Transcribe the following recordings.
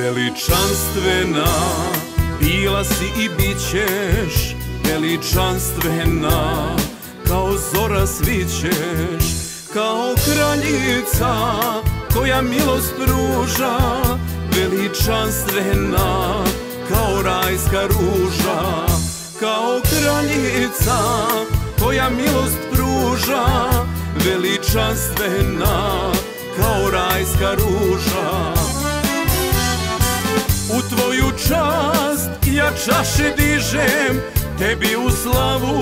Veličanstvena, bila si i bit ćeš Veličanstvena, kao zora svićeš Kao kraljica koja milost pruža. Veličanstvena, kao rajska ruža. Kao kraljica koja milost pruža. Veličanstvena, kao rajska ruža čaše dižem Tebi u slavu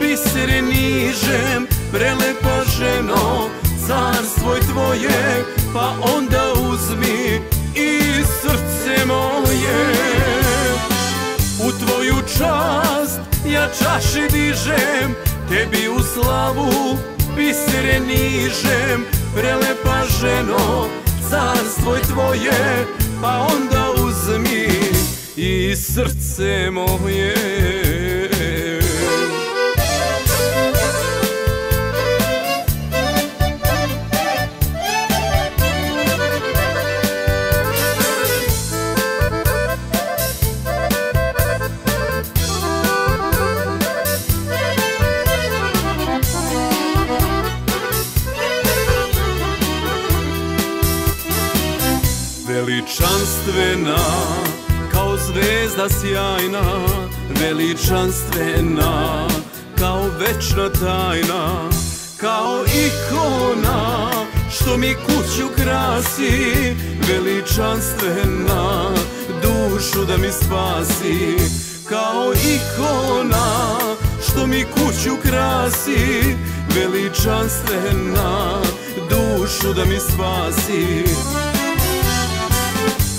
bisere nižem. Prelepa ženo, carstvo je tvoje Pa onda uzmi i srce moje. U tvoju čast ja čaše dižem Tebi u slavu bisere nižem. Prelepa ženo, carstvo je tvoje Pa onda uzmi i srce moje. Veličanstvena zvezda sjajna Veličanstvena kao večna tajna Kao ikona što mi kuću krasi Veličanstvena dušu da mi spasi Kao ikona što mi kuću krasi Veličanstvena dušu da mi spasi.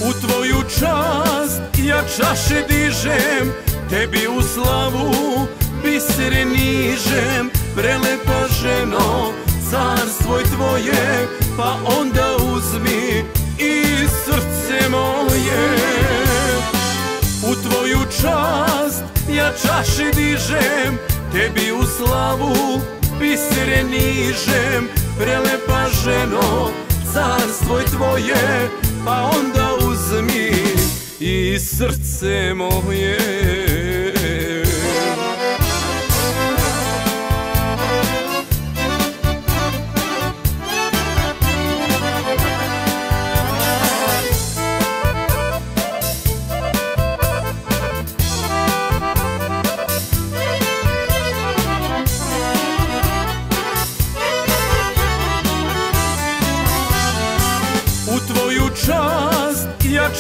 U čaše dižem Tebi u slavu bisere nižem. Prelepa ženo, carstvo je tvoje Pa onda uzmi i srce moje. U tvoju čast ja čaše dižem Tebi u slavu bisere nižem. Prelepa ženo, carstvo je tvoje Pa onda uzmi srce moje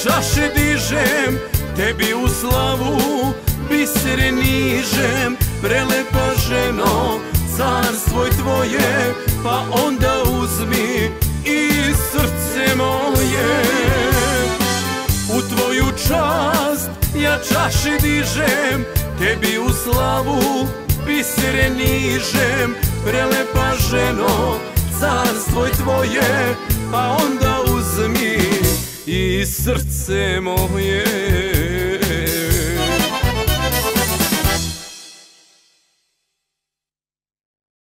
čaše dižem Tebi u slavu bisere nižem Prelepa ženo, carstvo je tvoje Pa onda uzmi i srce moje. U tvoju čast ja čaše dižem Tebi u slavu bisere nižem Prelepa ženo, carstvo je tvoje Pa onda uzmi i srce moje